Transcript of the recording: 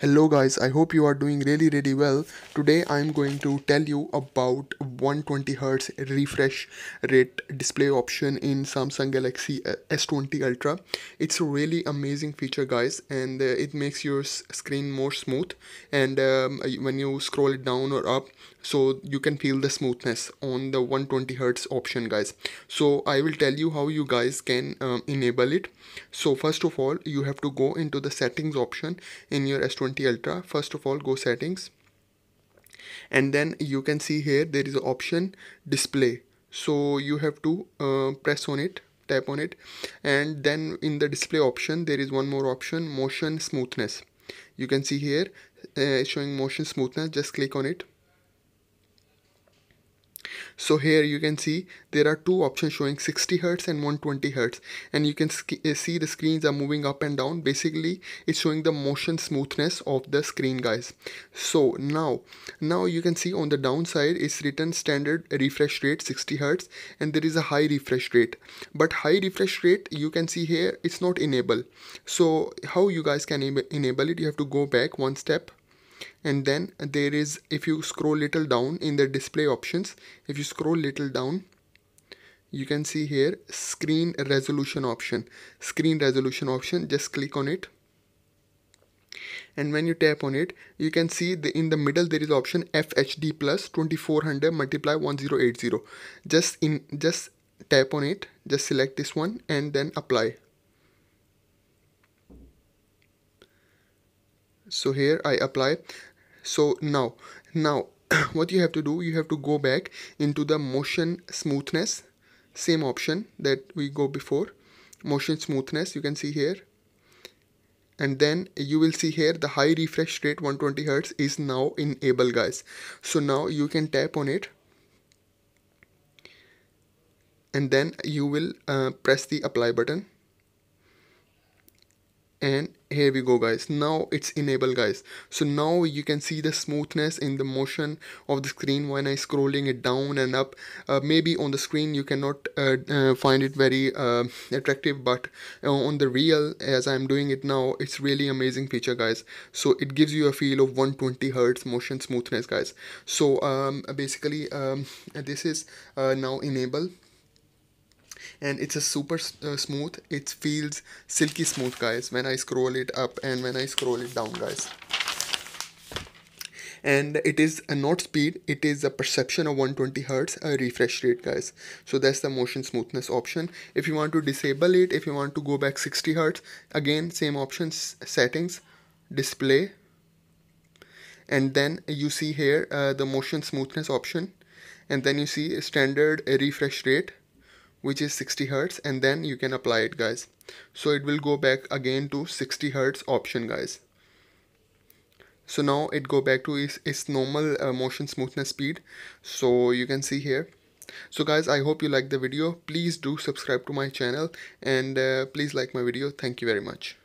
Hello guys, I hope you are doing really really well. Today I am going to tell you about 120Hz refresh rate display option in Samsung Galaxy uh, S20 Ultra. It's a really amazing feature guys and uh, it makes your screen more smooth and um, when you scroll it down or up so you can feel the smoothness on the 120 hertz option guys so i will tell you how you guys can um, enable it so first of all you have to go into the settings option in your s20 ultra first of all go settings. And then you can see here there is an option display. So you have to uh, press on it tap on it. And then in the display option there is one more option motion smoothness. You can see here uh, showing motion smoothness. Just click on it so here you can see there are two options showing 60 hertz and 120 hertz. And you can uh, see the screens are moving up and down. Basically it's showing the motion smoothness of the screen guys. So now now you can see on the downside it's written standard refresh rate 60 hertz and there is a high refresh rate. But high refresh rate you can see here it's not enable. So how you guys can enable it you have to go back one step and then there is if you scroll little down in the display options if you scroll little down you can see here screen resolution option. Screen resolution option just click on it. And when you tap on it you can see the in the middle there is option FHD plus 2400 multiply 1080 just in just tap on it just select this one and then apply so here I apply. So now now what you have to do you have to go back into the motion smoothness. Same option that we go before. Motion smoothness you can see here. And then you will see here the high refresh rate 120 hertz is now enabled guys. So now you can tap on it. And then you will uh, press the apply button and here we go guys. Now it's enabled guys. So now you can see the smoothness in the motion of the screen when I scrolling it down and up. Uh, maybe on the screen you cannot uh, uh, find it very uh, attractive but uh, on the real as I'm doing it now it's really amazing feature guys. So it gives you a feel of 120 hertz motion smoothness guys. So um, basically um, this is uh, now enabled and it's a super uh, smooth. It feels silky smooth guys when I scroll it up and when I scroll it down guys. And it is a not speed it is a perception of 120 hertz a refresh rate guys. So that's the motion smoothness option. If you want to disable it if you want to go back 60 hertz again same options settings display. And then you see here uh, the motion smoothness option. And then you see standard refresh rate which is 60 hertz and then you can apply it guys. So it will go back again to 60 hertz option guys. So now it go back to its, its normal uh, motion smoothness speed. So you can see here. So guys i hope you like the video. Please do subscribe to my channel and uh, please like my video. Thank you very much